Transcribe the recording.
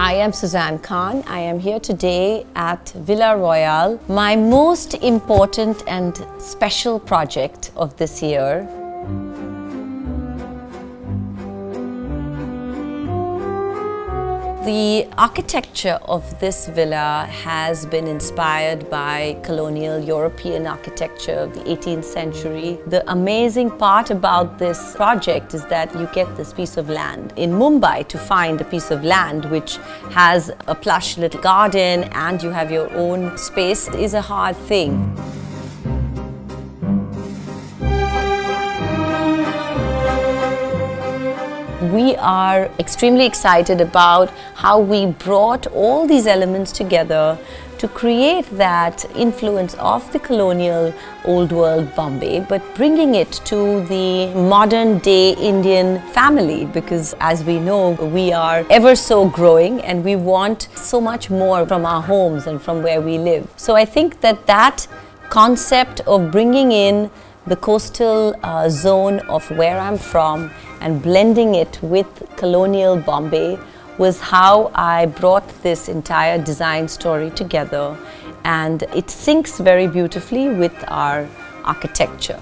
I am Sussanne Khan. I am here today at Villa Royale, my most important and special project of this year. The architecture of this villa has been inspired by colonial European architecture of the 18th century. The amazing part about this project is that you get this piece of land. In Mumbai, to find a piece of land which has a plush little garden and you have your own space is a hard thing. We are extremely excited about how we brought all these elements together to create that influence of the colonial old world Bombay, but bringing it to the modern day Indian family because as we know, we are ever so growing and we want so much more from our homes and from where we live. So I think that that concept of bringing in the coastal uh, zone of where I'm from and blending it with colonial Bombay was how I brought this entire design story together and it syncs very beautifully with our architecture.